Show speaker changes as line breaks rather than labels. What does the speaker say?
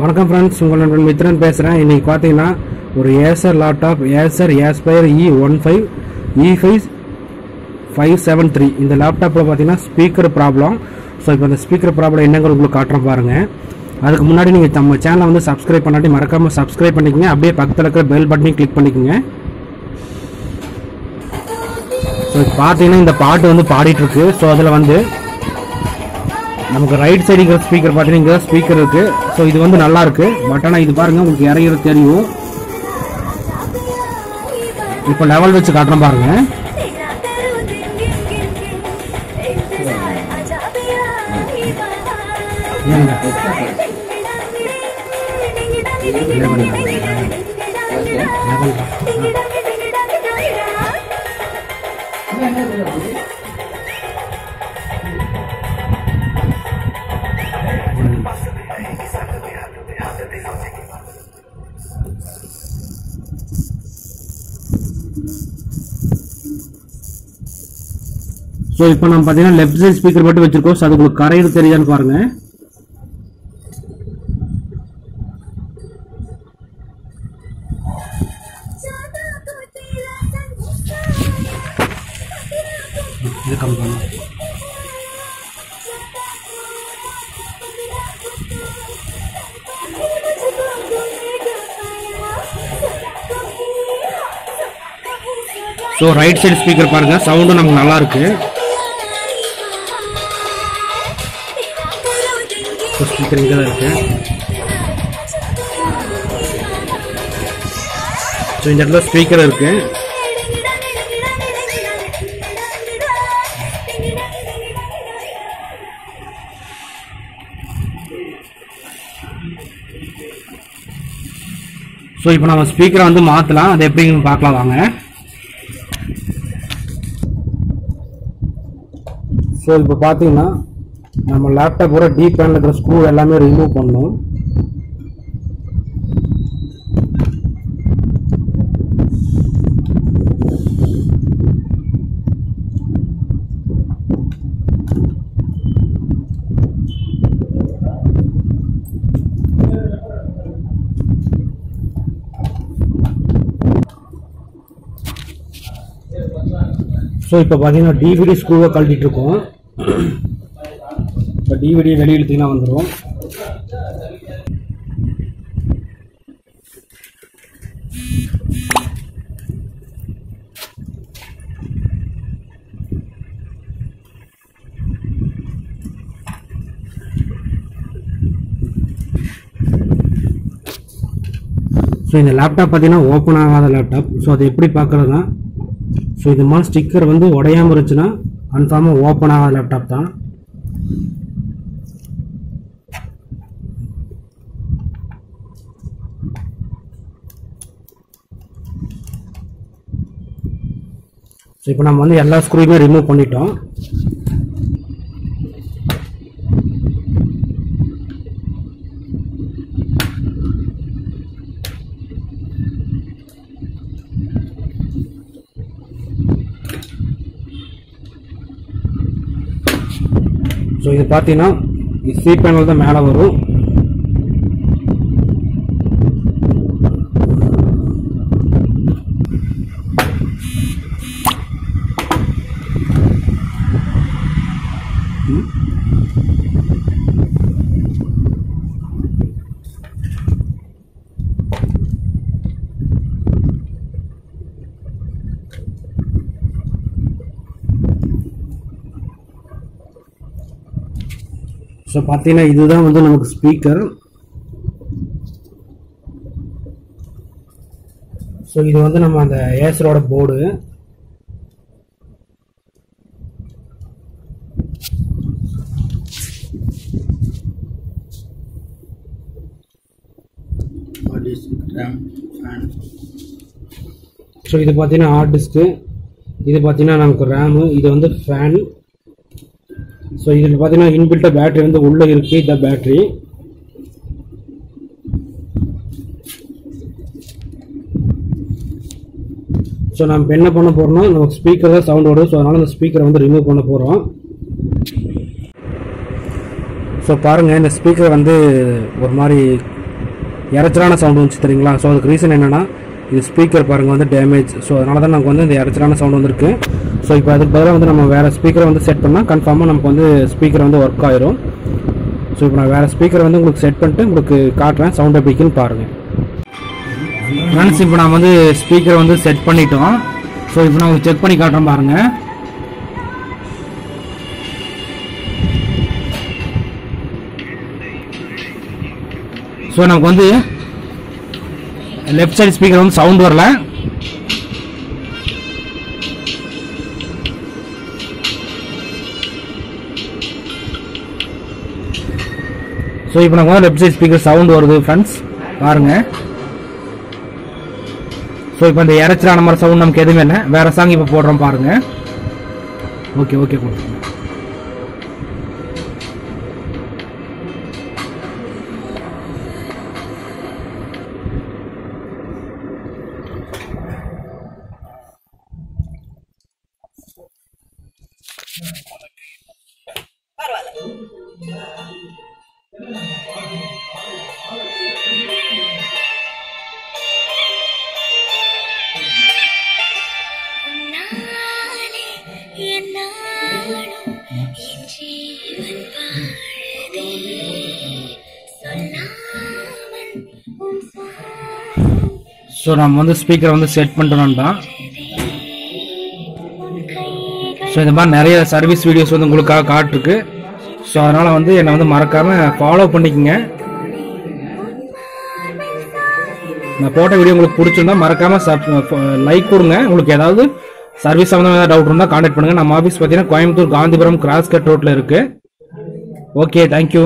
வணக்கம் ஃப்ரெண்ட்ஸ் உங்கள் நண்பன் மித்ரன் பேசுகிறேன் இன்றைக்கி பார்த்தீங்கன்னா ஒரு Acer laptop Acer Aspire E one five E five five seven three இந்த லேப்டாப்பில் பார்த்தீங்கன்னா ஸ்பீக்கர் ப்ராப்ளம் ஸோ இப்போ அந்த ஸ்பீக்கர் ப்ராப்ளம் என்னங்கிற உங்களுக்கு காட்டுறேன் பாருங்கள் அதுக்கு முன்னாடி நீங்கள் நம்ம சேனலை வந்து சப்ஸ்கிரைப் பண்ணாட்டி மறக்காமல் சப்ஸ்கிரைப் பண்ணிக்கங்க. அப்படியே பக்கத்தில் இருக்கிற பெல் பட்டனையும் கிளிக் பண்ணிக்கோங்க. ஸோ பார்த்தீங்கன்னா இந்த பாட்டு வந்து பாடிட்டுருக்கு ஸோ அதில் வந்து நமக்கு ரைட் சைடு இருக்கிற ஸ்பீக்கர் பார்த்தீங்கன்னா ஸ்பீக்கர் இருக்கு. ஸோ இது வந்து நல்லா இருக்கு. பட் ஆனால் இது பாருங்க உங்களுக்கு இறங்கிறது தெரியும். இப்போ லெவல் வச்சு காட்டுறோம் பாருங்க. லெவல் ஸோ இப்போ நம்ம பார்த்தீங்கன்னா லெஃப்ட் சைடு ஸ்பீக்கர் மட்டும் வச்சிருக்கோம். ஸோ அது உங்களுக்கு கரையில் தெரியுதான்னு பாருங்க. இது கம்மி ஸோ ரைட் சைடு ஸ்பீக்கர் பாருங்க. சவுண்டும் நமக்கு நல்லா இருக்கு ஸ்பீக்கர் இங்கே தான் இருக்குது ஸோ இந்த இடத்துல ஸ்பீக்கர் இருக்குது ஸோ இப்போ நம்ம ஸ்பீக்கரை வந்து மாற்றலாம் அது எப்படின்னு பார்க்கலாம் வாங்க. ஸோ இப்போ பார்த்தீங்கன்னா நம்ம லேப்டாப்போட டீப் பேனில் இருக்கிற ஸ்க்ரூ எல்லாமே ரிமூவ் பண்ணணும். ஸோ இப்போ பார்த்தீங்கன்னா டிவிடி ஸ்க்ரூவை கழட்டிட்டு இருக்கோம். இப்போ டிவிடியை வெளியிழுத்தீங்கன்னா வந்துடும் ஸோ இந்த லேப்டாப் பார்த்தீங்கன்னா ஓப்பன் ஆகாத லேப்டாப் ஸோ அது எப்படி பார்க்குறதுனா ஸோ இது மாதிரி ஸ்டிக்கர் வந்து உடையாமல் இருந்துச்சுன்னா கன்ஃபார்மாக ஓப்பன் ஆகாத லேப்டாப் தான். ஸோ இப்போ நம்ம வந்து எல்லா ஸ்க்ரூயுமே ரிமூவ் பண்ணிட்டோம். ஸோ இது பார்த்தீங்கன்னா சி பேனல் தான் மேலே வரும். ஸோ பார்த்தீங்கன்னா இதுதான் வந்து நமக்கு ஸ்பீக்கர் ஸோ இது வந்து நம்ம அந்த ஏசரோட போர்டு ஸோ இது பார்த்தீங்கன்னா ஹார்ட் டிஸ்க்கு இது பார்த்தீங்கன்னா நமக்கு ரேமு இது வந்து ஃபேன் ஸோ இதில் பார்த்தீங்கன்னா இன்பில்ட்ட பேட்டரி வந்து உள்ளே இருக்குது இந்த பேட்டரி ஸோ நம்ம என்ன பண்ண போகிறோம்னா நமக்கு ஸ்பீக்கர் தான் சவுண்ட் வரும் ஸோ அதனால் அந்த ஸ்பீக்கரை வந்து ரிமூவ் பண்ண போகிறோம் ஸோ பாருங்கள் இந்த ஸ்பீக்கர் வந்து ஒரு மாதிரி இறைச்சலான சவுண்ட் வந்துச்சு தெரியுங்களா? ஸோ அதுக்கு ரீசன் என்னென்னா இது ஸ்பீக்கர் பாருங்கள் வந்து டேமேஜ் ஸோ அதனால தான் நமக்கு வந்து இந்த இறச்சலான சவுண்ட் வந்திருக்கு. ஸோ இப்போ அதுக்கு பதிலாக வந்து நம்ம வேறு ஸ்பீக்கரை வந்து செட் பண்ணால் கன்ஃபார்மாக நமக்கு வந்து ஸ்பீக்கர் வந்து ஒர்க் ஆயிரும். ஸோ இப்போ நான் வேறு ஸ்பீக்கரை வந்து உங்களுக்கு செட் பண்ணிட்டு உங்களுக்கு காட்டுறேன் சவுண்ட் எப்படி பாருங்கள் ஃப்ரெண்ட்ஸ் இப்போ நான் வந்து ஸ்பீக்கரை வந்து செட் பண்ணிட்டோம். ஸோ இப்போ நான் செக் பண்ணி காட்டுறேன் பாருங்கள் ஸோ நமக்கு வந்து லெஃப்ட் சைடு ஸ்பீக்கர் வந்து சவுண்ட் வரல. ஸோ இப்போ நமக்கு வந்து லெஃப்ட் சைடு ஸ்பீக்கர் சவுண்ட் வருது ஃப்ரெண்ட்ஸ் பாருங்க. ஸோ இப்போ இந்த இறைச்சலான மாதிரி சவுண்ட் நமக்கு எதுவுமே இல்லை. வேற சாங் இப்போ போடுறோம் பாருங்க. ஓகே ஓகே கொடுத்துருங்க. ஸோ நம்ம வந்து ஸ்பீக்கர் வந்து செட் பண்ணிட்டோம் தான்
உன் கைகள்
ஸோ இந்த மாதிரி நிறைய சர்வீஸ் வீடியோஸ் வந்து உங்களுக்காக காட்டிருக்கு. ஸோ அதனால் வந்து என்னை வந்து மறக்காமல் ஃபாலோ பண்ணிக்கோங்க. நான் போட்ட வீடியோ உங்களுக்கு பிடிச்சிருந்தா மறக்காமல் சப் லைக் கொடுங்க. உங்களுக்கு ஏதாவது சர்வீஸ் சம்மந்தமாக ஏதாவது டவுட் இருந்தால் காண்டாக்ட் பண்ணுங்கள் நம்ம ஆஃபீஸ் பார்த்தீங்கன்னா கோயம்புத்தூர் காந்திபுரம் கிராஸ் கட் ரோட்டில் இருக்குது ஓகே தேங்க்யூ